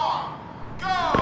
on, go!